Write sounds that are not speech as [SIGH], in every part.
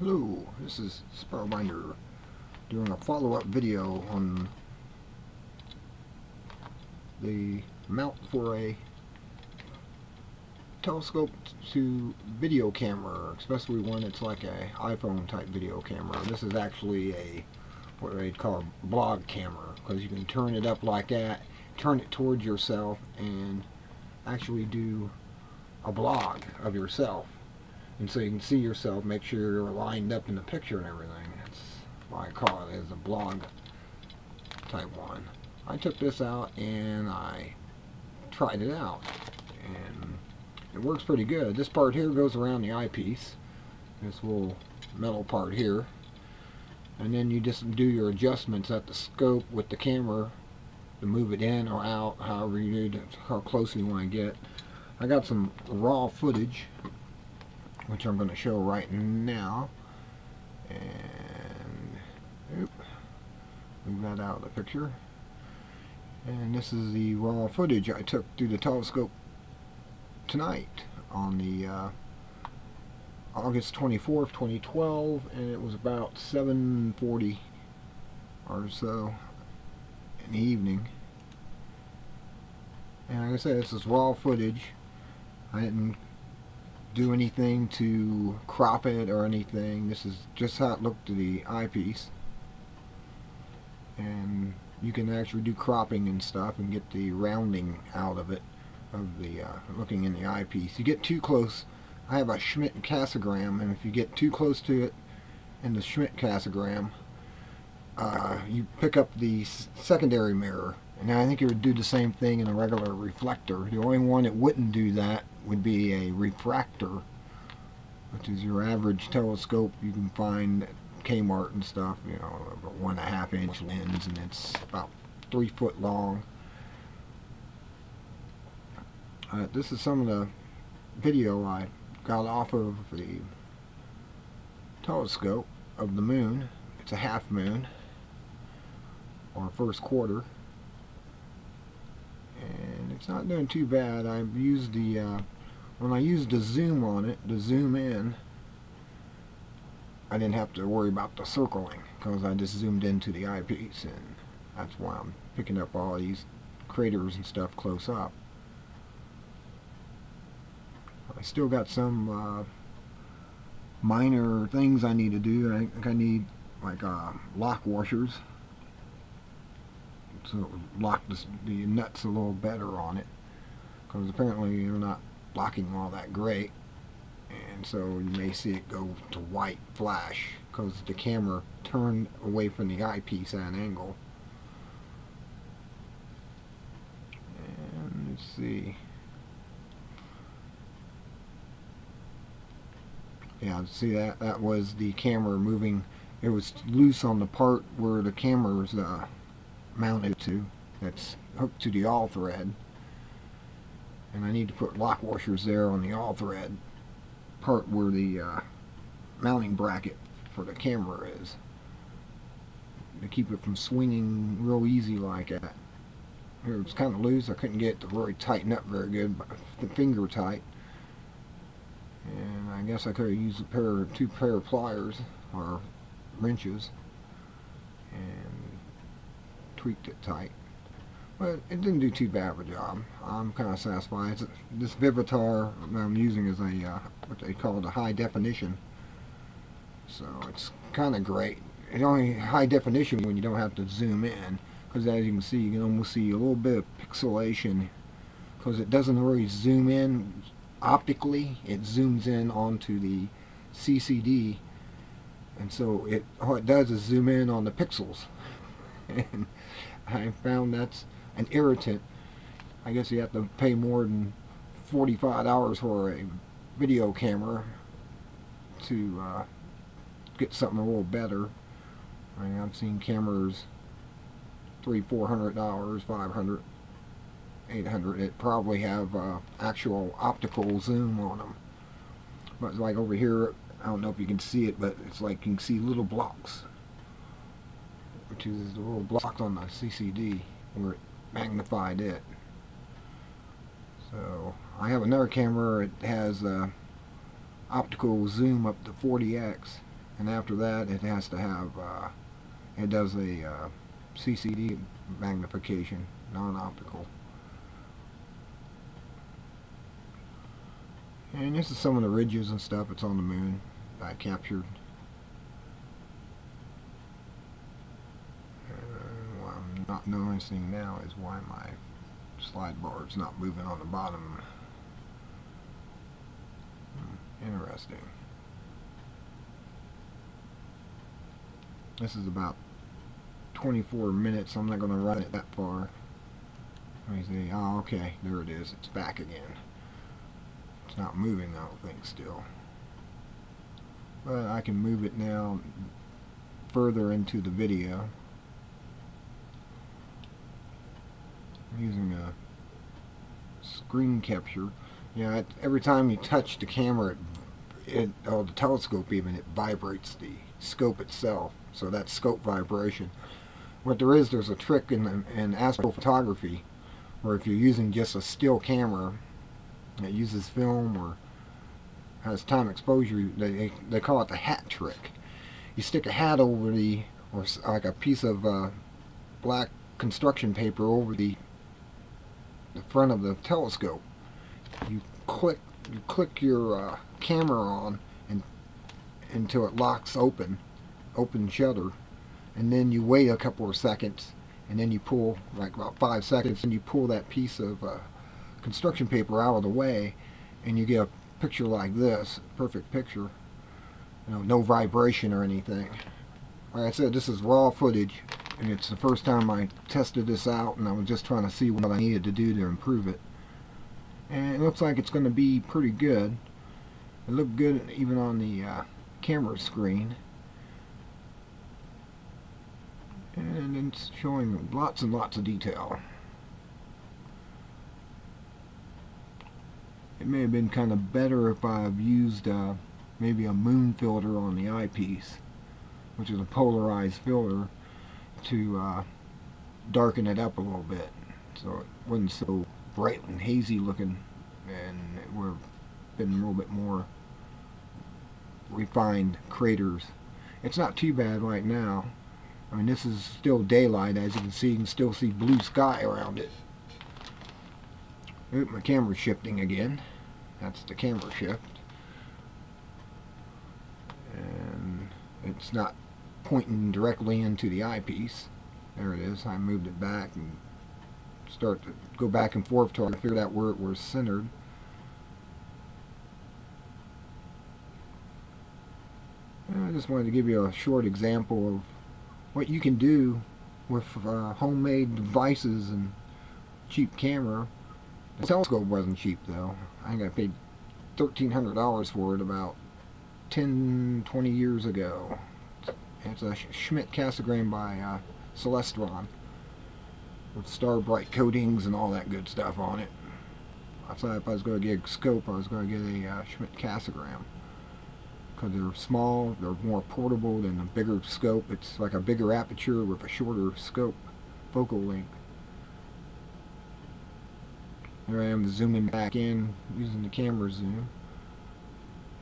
Hello, this is Spellbinder doing a follow-up video on the mount for a telescope to video camera, especially one that's like a iPhone type video camera. This is actually a what they'd call a blog camera because you can turn it up like that, turn it towards yourself and actually do a blog of yourself and so you can see yourself, make sure you're lined up in the picture and everything. That's why I call it as a blog type one. I took this out and I tried it out and it works pretty good. This part here goes around the eyepiece, this little metal part here, and then you just do your adjustments at the scope with the camera to move it in or out, however you need, how close you want to get. I got some raw footage which I'm going to show right now. And oop, move that out of the picture. And this is the raw footage I took through the telescope tonight on the uh, August 24th, 2012, and it was about 7:40 or so in the evening. And like I said, this is raw footage. I didn't do anything to crop it or anything. This is just how it looked to the eyepiece. And you can actually do cropping and stuff and get the rounding out of it, of the uh, looking in the eyepiece. You get too close, I have a Schmidt Cassegrain, and if you get too close to it in the Schmidt Cassegrain, uh, you pick up the secondary mirror. And I think it would do the same thing in a regular reflector. The only one that wouldn't do that would be a refractor, which is your average telescope you can find at Kmart and stuff, you know, a one and a half inch lens, and it's about three foot long. Uh, this is some of the video I got off of the telescope of the moon. It's a half moon, or first quarter and it's not doing too bad. I've used the uh, when I used the zoom on it, to zoom in, I didn't have to worry about the circling because I just zoomed into the eyepiece and that's why I'm picking up all these craters and stuff close up. I still got some uh, minor things I need to do. I think I need like uh, lock washers to lock the, the nuts a little better on it because apparently they're not locking all that great. And so you may see it go to white flash because the camera turned away from the eyepiece at an angle. And let's see. Yeah see that? That was the camera moving it was loose on the part where the camera's uh, mounted to that's hooked to the all thread and I need to put lock washers there on the all thread part where the uh, mounting bracket for the camera is to keep it from swinging real easy like that. It was kind of loose. I couldn't get it to really tighten up very good but the finger tight. And I guess I could have used a pair of two pair of pliers or wrenches and tweaked it tight. But it didn't do too bad of a job. I'm kind of satisfied. It's, this Vivitar I'm using is a uh, what they call a high definition. So it's kind of great. It's only high definition when you don't have to zoom in. Because as you can see, you can almost see a little bit of pixelation. Because it doesn't really zoom in optically. It zooms in onto the CCD. And so it all it does is zoom in on the pixels. [LAUGHS] and I found that's an irritant. I guess you have to pay more than $45 for a video camera to uh, get something a little better. I mean, I've seen cameras three, four hundred dollars, five hundred, eight hundred. It probably have uh, actual optical zoom on them. But like over here, I don't know if you can see it, but it's like you can see little blocks which is the little block on the CCD where it magnified it. So I have another camera. It has a optical zoom up to 40x and after that it has to have uh, it does a uh, CCD magnification non-optical. And this is some of the ridges and stuff. It's on the moon that I captured uh, what I'm not noticing now is why my slide bar is not moving on the bottom hmm, interesting This is about 24 minutes. I'm not going to run it that far. Let me see. Oh, okay. There it is. It's back again. It's not moving, I don't think, still. But I can move it now further into the video. I'm using a screen capture. Yeah, it, every time you touch the camera, it, it, or the telescope even, it vibrates the scope itself so that's scope vibration. What there is, there's a trick in, in astrophotography where if you're using just a still camera that uses film or has time exposure, they, they call it the hat trick. You stick a hat over the, or like a piece of uh, black construction paper over the, the front of the telescope. You click, you click your uh, camera on and until it locks open open shutter and then you wait a couple of seconds and then you pull like about five seconds and you pull that piece of uh, construction paper out of the way and you get a picture like this perfect picture. You know no vibration or anything. Like I said this is raw footage and it's the first time I tested this out and I was just trying to see what I needed to do to improve it. And it looks like it's going to be pretty good. It looked good even on the uh, camera screen. And it's showing lots and lots of detail. It may have been kind of better if I've used uh, maybe a moon filter on the eyepiece, which is a polarized filter, to uh, darken it up a little bit so it wasn't so bright and hazy looking and it would have been a little bit more refined craters. It's not too bad right now. I mean, this is still daylight. As you can see, you can still see blue sky around it. Oop, my camera's shifting again. That's the camera shift. And it's not pointing directly into the eyepiece. There it is. I moved it back and start to go back and forth till I figured out where it was centered. I just wanted to give you a short example of what you can do with uh, homemade devices and cheap camera. The telescope wasn't cheap though. I think I paid $1,300 for it about 10, 20 years ago. It's a Schmidt Cassegrain by uh, Celestron with star bright coatings and all that good stuff on it. I thought if I was going to get a scope, I was going to get a uh, Schmidt Cassegrain because they're small, they're more portable than a bigger scope. It's like a bigger aperture with a shorter scope focal length. Here I am zooming back in using the camera zoom.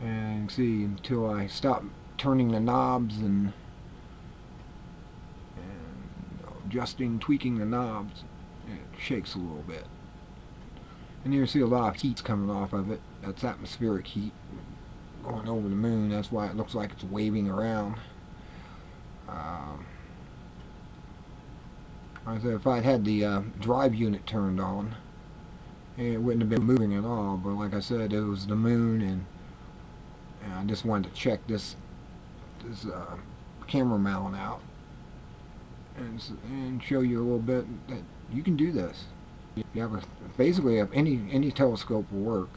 And see until I stop turning the knobs and, and adjusting, tweaking the knobs, it shakes a little bit. And you see a lot of heat's coming off of it. That's atmospheric heat going over the moon. That's why it looks like it's waving around. Um, I said if I'd had the uh, drive unit turned on, it wouldn't have been moving at all. But like I said, it was the moon, and, and I just wanted to check this this uh, camera mount out and, and show you a little bit that you can do this. You have a, basically any any telescope will work.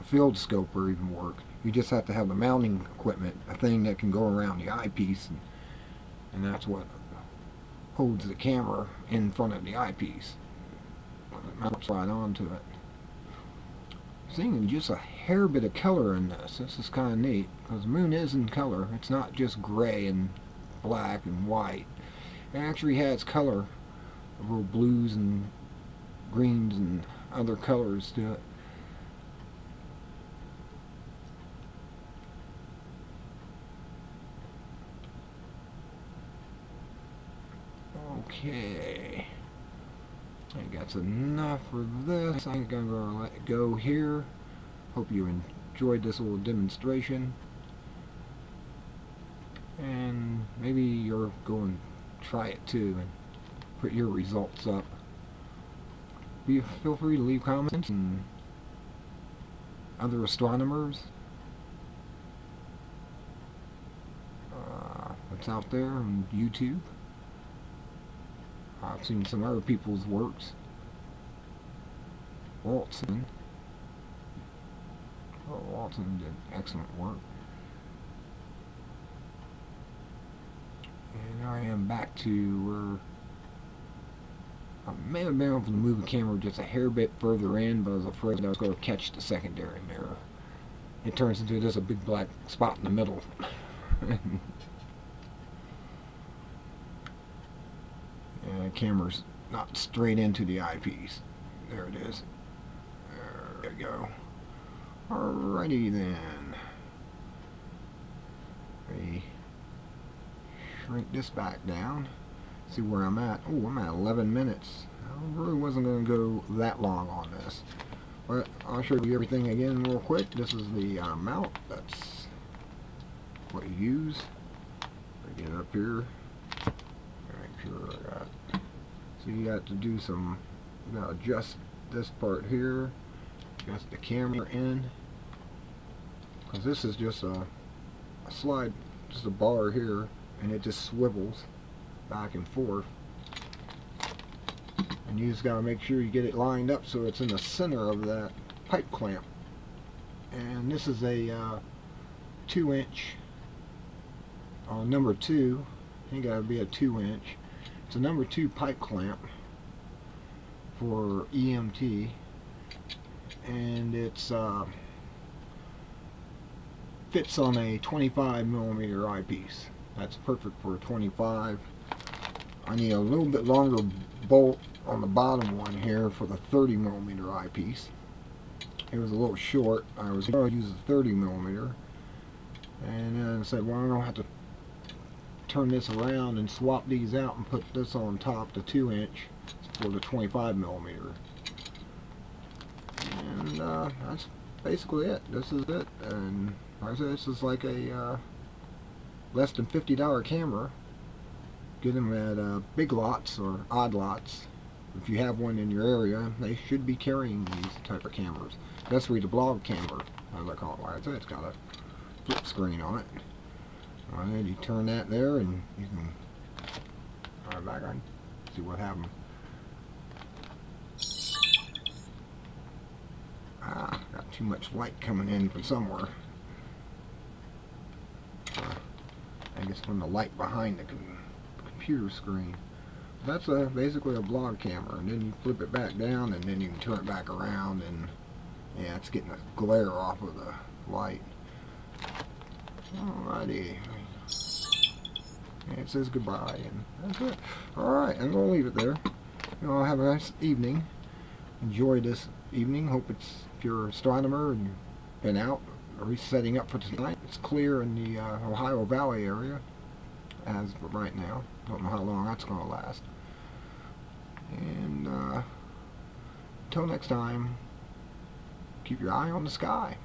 A field scope will even work. You just have to have the mounting equipment, a thing that can go around the eyepiece, and, and that's what holds the camera in front of the eyepiece. It mounts right onto it. Seeing just a hair bit of color in this. This is kind of neat, because the moon is in color. It's not just gray and black and white. It actually has color, little blues and greens and other colors to it. Okay. I think that's enough for this. I'm going to let it go here. Hope you enjoyed this little demonstration. And maybe you're going try it too and put your results up. Be, feel free to leave comments and other astronomers uh, what's out there on YouTube. I've seen some other people's works. Walton. Oh, Walton did excellent work. And I am back to where I may have been able to move the camera just a hair bit further in, but I was afraid I was going to catch the secondary mirror. It turns into just a big black spot in the middle. [LAUGHS] and the camera's not straight into the eyepiece. There it is. There we go. Alrighty then. We shrink this back down see where I'm at. Oh, I'm at 11 minutes. I really wasn't going to go that long on this. But I'll show you everything again real quick. This is the uh, mount. That's what you use. Get up here. Make sure I got. So you got to do some. You adjust this part here. Adjust the camera in. Because this is just a, a slide, just a bar here, and it just swivels back and forth. And you just got to make sure you get it lined up so it's in the center of that pipe clamp. And this is a uh, 2 inch uh, number 2. I think got to be a 2 inch. It's a number 2 pipe clamp for EMT. And it's uh, fits on a 25 millimeter eyepiece. That's perfect for a 25 I need a little bit longer bolt on the bottom one here for the 30 millimeter eyepiece. It was a little short. I was going to use a 30 millimeter. And then I said, well, I don't have to turn this around and swap these out and put this on top, the 2 inch, for the 25 millimeter. And uh, that's basically it. This is it. And I said, this is like a uh, less than $50 camera get them at uh, big lots or odd lots. If you have one in your area, they should be carrying these type of cameras. That's where the blog camera, as I call it. Said, it's got a flip screen on it. Alright, you turn that there and you can try back on, see what happened. Ah, got too much light coming in from somewhere. Uh, Guess from the light behind the computer screen. That's a, basically a blog camera, and then you flip it back down, and then you can turn it back around, and yeah, it's getting the glare off of the light. Alrighty. And it says goodbye, and that's it. Alright, I'm going to leave it there. You all have a nice evening. Enjoy this evening. Hope it's, if you're an astronomer and you've been out, or setting up for tonight, it's clear in the uh, Ohio Valley area as of right now. Don't know how long that's going to last. And uh, until next time, keep your eye on the sky.